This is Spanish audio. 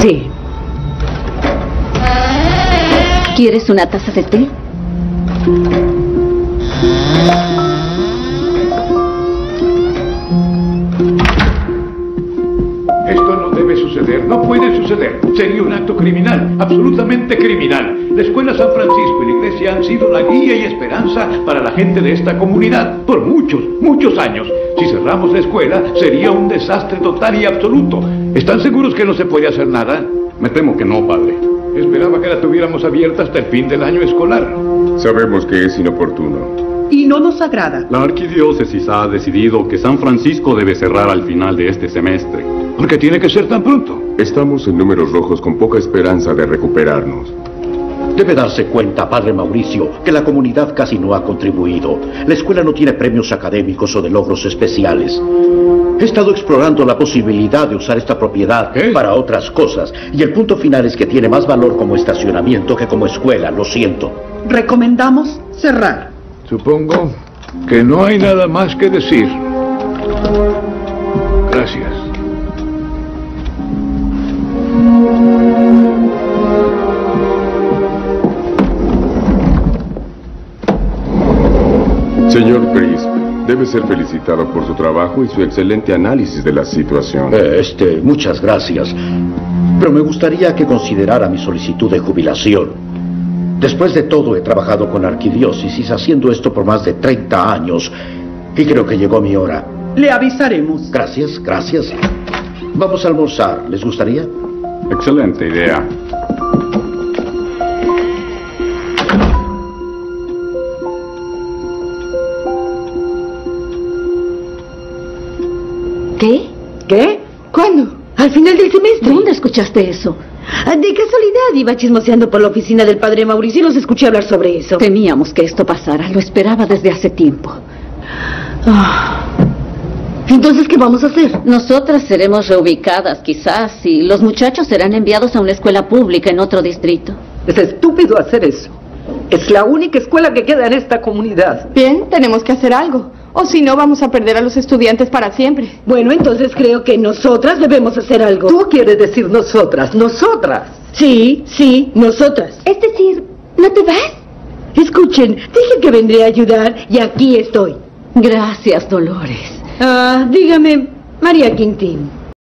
Sí. ¿Quieres una taza de té? Esto no debe suceder, no puede suceder. Sería un acto criminal, absolutamente criminal. La Escuela San Francisco y la Iglesia han sido la guía y esperanza para la gente de esta comunidad por muchos, muchos años. Si cerramos la escuela, sería un desastre total y absoluto. ¿Están seguros que no se puede hacer nada? Me temo que no, padre. Esperaba que la tuviéramos abierta hasta el fin del año escolar. Sabemos que es inoportuno. Y no nos agrada. La arquidiócesis ha decidido que San Francisco debe cerrar al final de este semestre. ¿Por qué tiene que ser tan pronto? Estamos en números rojos con poca esperanza de recuperarnos. Debe darse cuenta, padre Mauricio, que la comunidad casi no ha contribuido. La escuela no tiene premios académicos o de logros especiales. He estado explorando la posibilidad de usar esta propiedad ¿Qué? para otras cosas. Y el punto final es que tiene más valor como estacionamiento que como escuela, lo siento. Recomendamos cerrar. Supongo que no hay nada más que decir. Señor Crisp, debe ser felicitado por su trabajo y su excelente análisis de la situación. Eh, Este, muchas gracias. Pero me gustaría que considerara mi solicitud de jubilación. Después de todo, he trabajado con arquidiócesis haciendo esto por más de 30 años. Y creo que llegó mi hora. Le avisaremos. Gracias, gracias. Vamos a almorzar. ¿Les gustaría? Excelente idea. ¿Qué? ¿Qué? ¿Cuándo? ¿Al final del semestre? ¿Dónde escuchaste eso? Ah, De casualidad iba chismoseando por la oficina del padre Mauricio y los escuché hablar sobre eso. Temíamos que esto pasara. Lo esperaba desde hace tiempo. Entonces, ¿qué vamos a hacer? Nosotras seremos reubicadas, quizás, y los muchachos serán enviados a una escuela pública en otro distrito. Es estúpido hacer eso. Es la única escuela que queda en esta comunidad. Bien, tenemos que hacer algo. O si no, vamos a perder a los estudiantes para siempre. Bueno, entonces creo que nosotras debemos hacer algo. Tú quieres decir nosotras, nosotras. Sí, sí, nosotras. Es decir, ¿no te vas? Escuchen, dije que vendré a ayudar y aquí estoy. Gracias, Dolores. Ah, dígame, María Quintín,